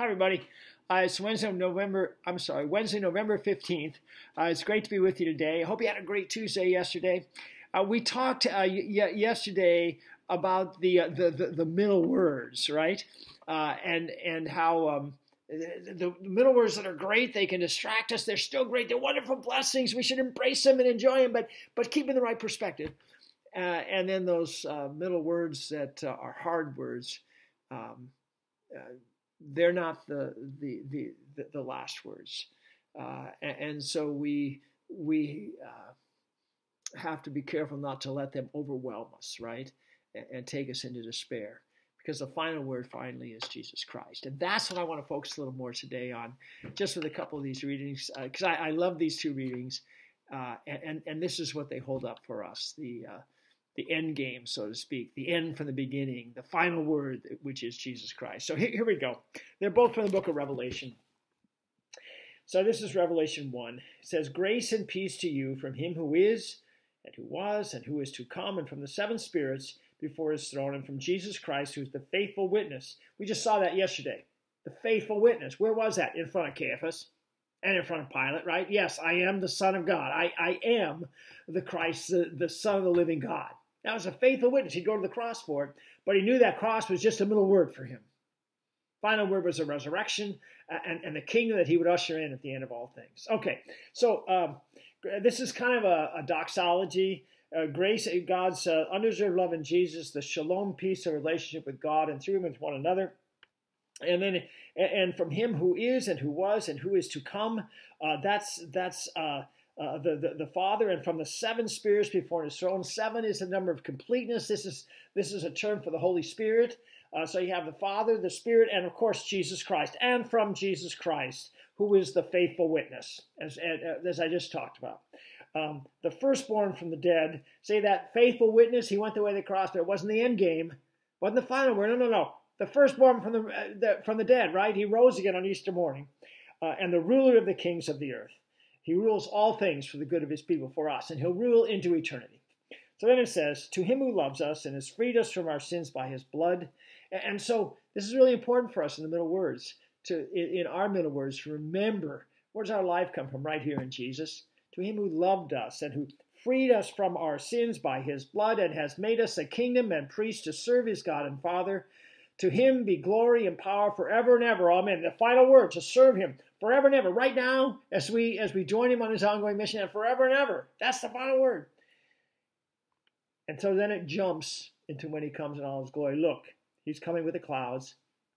Hi, everybody. Uh, it's Wednesday, November. I'm sorry, Wednesday, November fifteenth. Uh, it's great to be with you today. I hope you had a great Tuesday yesterday. Uh, we talked uh, yesterday about the, uh, the, the the middle words, right? Uh, and and how um, the, the middle words that are great, they can distract us. They're still great. They're wonderful blessings. We should embrace them and enjoy them, but but keep in the right perspective. and then those middle words that are hard words. Um, they're not the the the, the last words, uh, and, and, so we we uh, have to be careful not to let them overwhelm us, right, and, and, take us into despair, because the final word finally is Jesus Christ, and that's what I want to focus a little more today on, just with a couple of these readings, because uh, I, I, love these two readings, uh, and, and, and this is what they hold up for us the uh, the end game, so to speak, the end from the beginning, the final word, which is Jesus Christ. So here, here, we go. They're both from the book of Revelation. So this is Revelation 1. It says, Grace and peace to you from him who is, and who was, and who is to come, and from the seven spirits before his throne, and from Jesus Christ, who is the faithful witness. We just saw that yesterday. The faithful witness. Where was that? In front of Caiaphas and in front of Pilate, right? Yes, I am the Son of God. I, I am the Christ, the, the Son of the living God. That was a faithful witness. He'd go to the cross for it, but he knew that cross was just a middle word for him. Final word was the resurrection uh, and, and the kingdom that he would usher in at the end of all things. Okay, so um, this is kind of a, a doxology. Uh, grace, God's uh, undeserved love in Jesus, the shalom, peace, of relationship with God and through him with one another. And then, and from him who is and who was and who is to come, uh, that's that's uh, the, the, the Father, and from the seven spirits before His throne. Seven is the number of completeness. This is this is a term for the Holy Spirit. Uh, so you have the Father, the Spirit, and of course Jesus Christ, and from Jesus Christ, who is the faithful witness, as as I just talked about. Um, the firstborn from the dead. Say that faithful witness. He went the way of the cross, but it wasn't the end game. wasn't the final word. No, no, no. The firstborn from the, uh, the from the dead. Right? He rose again on Easter morning, uh, and the ruler of the kings of the earth. He rules all things for the good of his people, for us, and he'll rule into eternity. So then it says, To him who loves us and has freed us from our sins by his blood. And so this is really important for us in the middle words, to in our middle words, remember where does our life come from? Right here in Jesus. To him who loved us and who freed us from our sins by his blood and has made us a kingdom and priests to serve his God and Father. To him be glory and power forever and ever. Amen. The final word to serve him forever and ever. Right now, as we as we join him on his ongoing mission, and forever and ever. That's the final word. And so then it jumps into when he comes in all his glory. Look, he's coming with the clouds.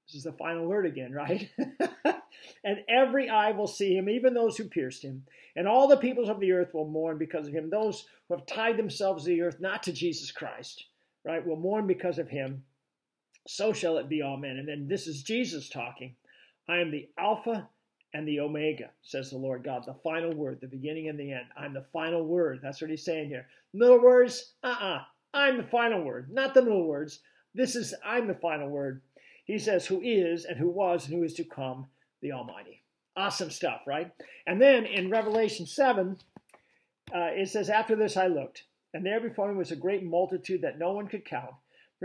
This is the final word again, right? and every eye will see him, even those who pierced him. And all the peoples of the earth will mourn because of him. Those who have tied themselves to the earth, not to Jesus Christ, right, will mourn because of him. So shall it be, amen. And then this is Jesus talking. I am the Alpha and the Omega, says the Lord God, the final word, the beginning and the end. I'm the final word. That's what he's saying here. Middle words, uh uh-uh. uh. i am the final word, not the middle words. This is, I'm the final word. He says, who is and who was and who is to come, the Almighty. Awesome stuff, right? And then in Revelation 7, uh, it says, After this I looked, and there before me was a great multitude that no one could count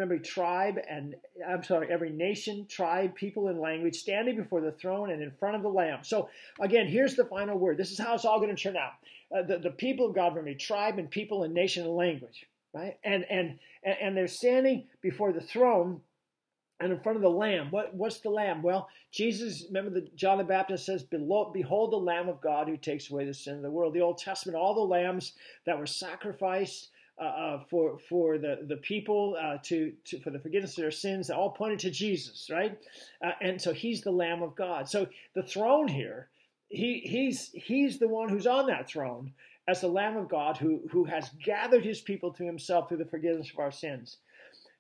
every tribe and I'm sorry, every nation, tribe, people, and language standing before the throne and in front of the Lamb. So again, here's the final word. This is how it's all going to turn out. Uh, the, the people of God every tribe and people and nation and language, right? And and and they're standing before the throne and in front of the Lamb. What what's the Lamb? Well, Jesus. Remember that John the Baptist says, "Behold the Lamb of God who takes away the sin of the world." The Old Testament, all the lambs that were sacrificed uh, uh, for for the the people uh, to, to for the forgiveness of their sins all pointed to Jesus, right? Uh, and so he's the Lamb of God. So the throne here, he he's he's the one who's on that throne as the Lamb of God who who has gathered his people to himself through the forgiveness of our sins.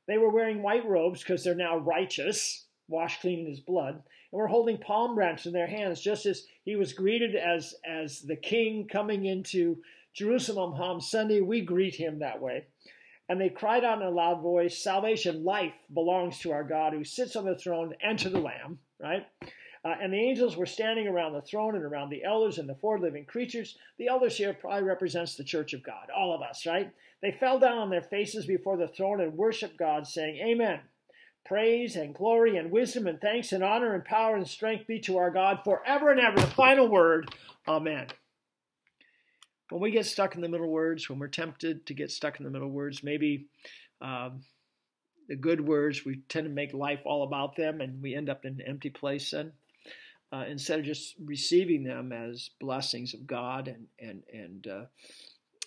They were wearing white robes because they're now righteous, washed clean in his blood, and were holding palm branches in their hands, just as he was greeted as as the king coming into Jerusalem Palm Sunday, we greet him that way. And they cried out in a loud voice, Salvation, life belongs to our God who sits on the throne and to the Lamb, right? Uh, and the angels were standing around the throne and around the elders and the four living creatures. The elders here probably represents the church of God, all of us, right? They fell down on their faces before the throne and worshiped God, saying, Amen. praise and glory and wisdom and thanks and honor and power and strength be to our God forever and ever. The final word. Amen. When we get stuck in the middle words, when we're tempted to get stuck in the middle words, maybe um, the good words, we tend to make life all about them and we end up in an empty place then. Uh, instead of just receiving them as blessings of God and and and uh,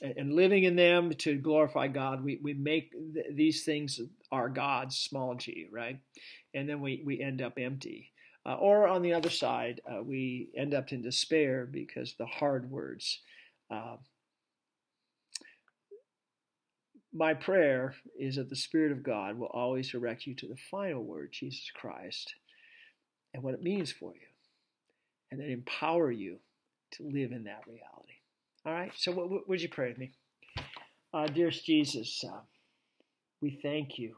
and living in them to glorify God, we, we make th- these things our gods, small g, right? And then we, we end up empty. Uh, or on the other side, uh, we end up in despair because the hard words. Uh, my prayer is that the Spirit of God will always direct you to the final word, Jesus Christ, and what it means for you, and then empower you to live in that reality. All right. So, what would you pray with me? Uh, dearest Jesus, uh, we thank you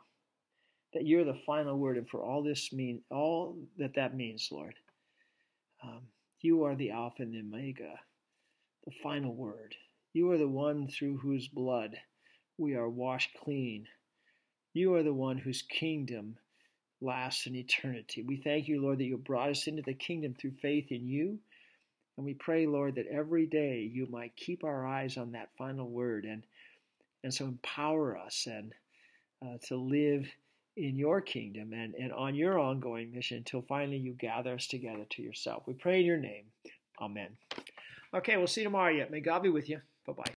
that you're the final word, and for all this mean all that that means, Lord. Um, you are the Alpha and the Omega, the final word. You are the one through whose blood we are washed clean. You are the one whose kingdom lasts in eternity. We thank you, Lord, that you brought us into the kingdom through faith in you and we pray, Lord, that every day you might keep our eyes on that final word and, and so empower us and uh, to live in your kingdom and, and on your ongoing mission until finally you gather us together to yourself. We pray in your name. Amen. Okay, we'll see you tomorrow yet. May God be with you. Bye bye.